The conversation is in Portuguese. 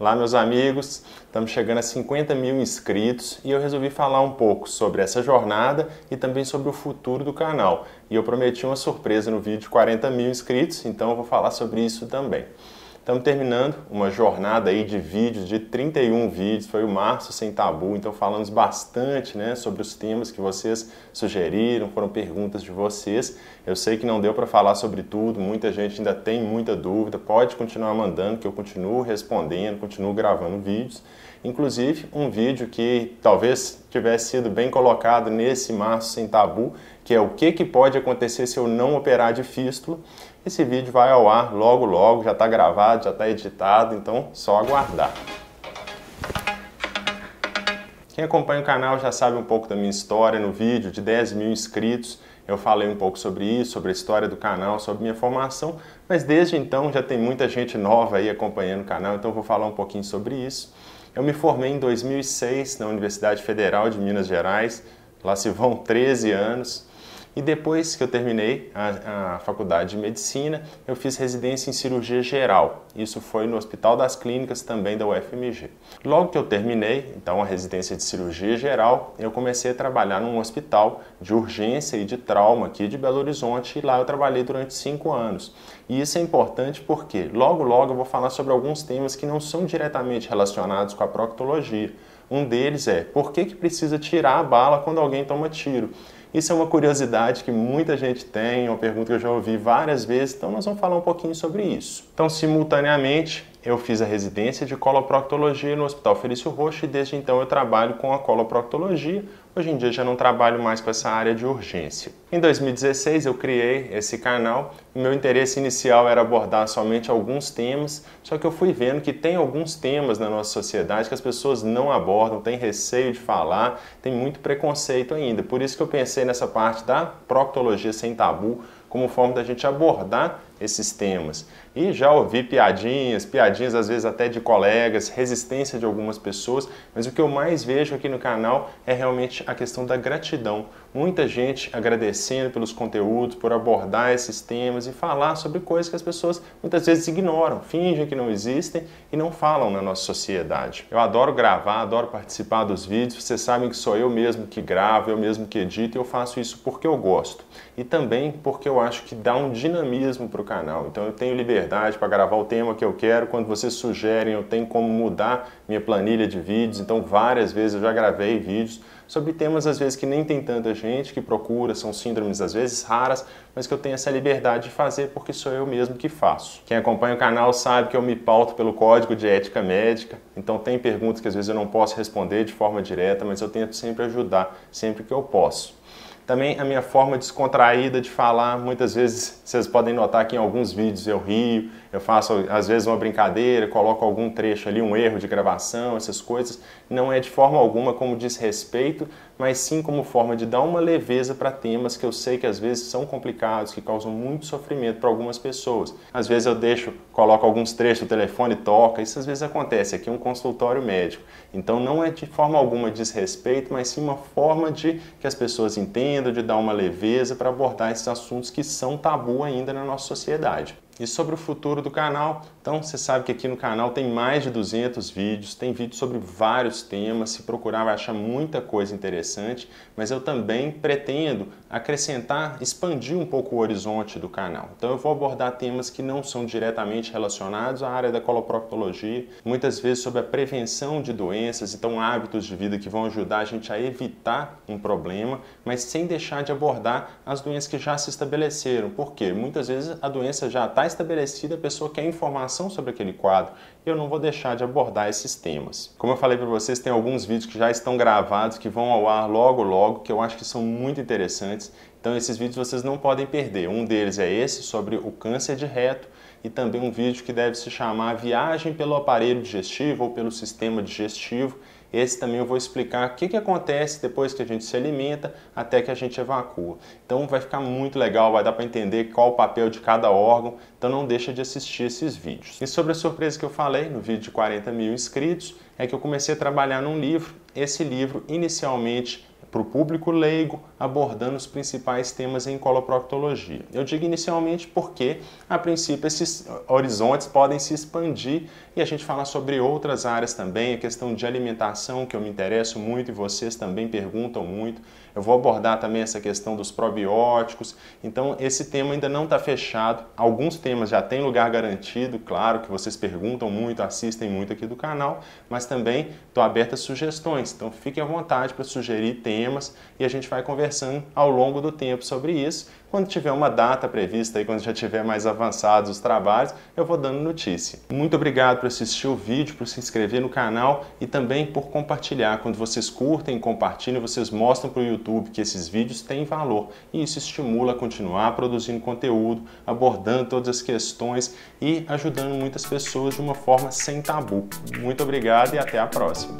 Olá, meus amigos, estamos chegando a 50 mil inscritos e eu resolvi falar um pouco sobre essa jornada e também sobre o futuro do canal. E eu prometi uma surpresa no vídeo de 40 mil inscritos, então eu vou falar sobre isso também. Estamos terminando uma jornada aí de vídeos, de 31 vídeos, foi o Março Sem Tabu, então falamos bastante né, sobre os temas que vocês sugeriram, foram perguntas de vocês. Eu sei que não deu para falar sobre tudo, muita gente ainda tem muita dúvida, pode continuar mandando que eu continuo respondendo, continuo gravando vídeos. Inclusive um vídeo que talvez tivesse sido bem colocado nesse Março Sem Tabu, que é o que, que pode acontecer se eu não operar de fístula. Esse vídeo vai ao ar logo logo, já está gravado, já está editado, então só aguardar. Quem acompanha o canal já sabe um pouco da minha história. No vídeo de 10 mil inscritos eu falei um pouco sobre isso, sobre a história do canal, sobre minha formação, mas desde então já tem muita gente nova aí acompanhando o canal, então vou falar um pouquinho sobre isso. Eu me formei em 2006 na Universidade Federal de Minas Gerais, lá se vão 13 anos. E depois que eu terminei a, a, faculdade de medicina, eu fiz residência em cirurgia geral. Isso foi no Hospital das Clínicas, também da UFMG. Logo que eu terminei, então, a residência de cirurgia geral, eu comecei a trabalhar num hospital de urgência e de trauma aqui de Belo Horizonte e lá eu trabalhei durante cinco anos. E isso é importante porque logo logo eu vou falar sobre alguns temas que não são diretamente relacionados com a proctologia. Um deles é por que, que precisa tirar a bala quando alguém toma tiro? Isso é uma curiosidade que muita gente tem, uma pergunta que eu já ouvi várias vezes, então nós vamos falar um pouquinho sobre isso. Então, simultaneamente, eu fiz a residência de coloproctologia no Hospital Felício Roxo e desde então eu trabalho com a coloproctologia. Hoje em dia já não trabalho mais com essa área de urgência. Em 2016 eu criei esse canal meu interesse inicial era abordar somente alguns temas, só que eu fui vendo que tem alguns temas na nossa sociedade que as pessoas não abordam, têm receio de falar, tem muito preconceito ainda. Por isso que eu pensei nessa parte da proctologia sem tabu, como forma da gente abordar esses temas. E já ouvi piadinhas, piadinhas às vezes até de colegas, resistência de algumas pessoas, mas o que eu mais vejo aqui no canal é realmente a questão da gratidão. Muita gente agradecendo pelos conteúdos, por abordar esses temas e falar sobre coisas que as pessoas muitas vezes ignoram, fingem que não existem e não falam na nossa sociedade. Eu adoro gravar, adoro participar dos vídeos, vocês sabem que sou eu mesmo que gravo, eu mesmo que edito e eu faço isso porque eu gosto. E também porque eu acho que dá um dinamismo para o canal. Então eu tenho liberdade para gravar o tema que eu quero. Quando vocês sugerem, eu tenho como mudar minha planilha de vídeos. Então várias vezes eu já gravei vídeos sobre temas às vezes que nem tem tanta gente que procura, são síndromes às vezes raras, mas que eu tenho essa liberdade de fazer porque sou eu mesmo que faço. Quem acompanha o canal sabe que eu me pauto pelo código de ética médica, então tem perguntas que às vezes eu não posso responder de forma direta, mas eu tento sempre ajudar, sempre que eu posso. Também a minha forma descontraída de falar, muitas vezes vocês podem notar que em alguns vídeos eu rio, eu faço às vezes uma brincadeira, coloco algum trecho ali, um erro de gravação, essas coisas. Não é de forma alguma como desrespeito, mas sim como forma de dar uma leveza para temas que eu sei que às vezes são complicados, que causam muito sofrimento para algumas pessoas. Às vezes eu deixo, coloco alguns trechos, o telefone toca, isso às vezes acontece. Aqui é um consultório médico. Então não é de forma alguma desrespeito, mas sim uma forma de que as pessoas entendam, de dar uma leveza para abordar esses assuntos que são tabu ainda na nossa sociedade. E sobre o futuro do canal, então você sabe que aqui no canal tem mais de 200 vídeos, tem vídeos sobre vários temas, se procurar vai achar muita coisa interessante, mas eu também pretendo acrescentar, expandir um pouco o horizonte do canal. Então eu vou abordar temas que não são diretamente relacionados à área da coloproctologia, muitas vezes sobre a prevenção de doenças, então hábitos de vida que vão ajudar a gente a evitar um problema, mas sem deixar de abordar as doenças que já se estabeleceram, porque muitas vezes a doença já está estabelecida, a pessoa quer informação sobre aquele quadro eu não vou deixar de abordar esses temas. Como eu falei para vocês, tem alguns vídeos que já estão gravados, que vão ao ar logo logo, que eu acho que são muito interessantes. Então esses vídeos vocês não podem perder. Um deles é esse sobre o câncer de reto e também um vídeo que deve se chamar Viagem pelo aparelho digestivo ou pelo sistema digestivo Esse também eu vou explicar o que, que acontece depois que a gente se alimenta até que a gente evacua. Então vai ficar muito legal, vai dar para entender qual o papel de cada órgão, então não deixa de assistir esses vídeos. E sobre a surpresa que eu falei no vídeo de 40 mil inscritos, é que eu comecei a trabalhar num livro. Esse livro inicialmente para o público leigo, abordando os principais temas em coloproctologia. Eu digo inicialmente porque, a princípio, esses horizontes podem se expandir e a gente fala sobre outras áreas também, a questão de alimentação, que eu me interesso muito e vocês também perguntam muito. Eu vou abordar também essa questão dos probióticos. Então, esse tema ainda não está fechado. Alguns temas já têm lugar garantido, claro que vocês perguntam muito, assistem muito aqui do canal, mas também estou aberto a sugestões. Então, fiquem à vontade para sugerir temas e a gente vai conversando ao longo do tempo sobre isso. Quando tiver uma data prevista e quando já tiver mais avançados os trabalhos, eu vou dando notícia. Muito obrigado por assistir o vídeo, por se inscrever no canal e também por compartilhar. Quando vocês curtem compartilham, vocês mostram para o YouTube que esses vídeos têm valor e isso estimula a continuar produzindo conteúdo, abordando todas as questões e ajudando muitas pessoas de uma forma sem tabu. Muito obrigado e até a próxima.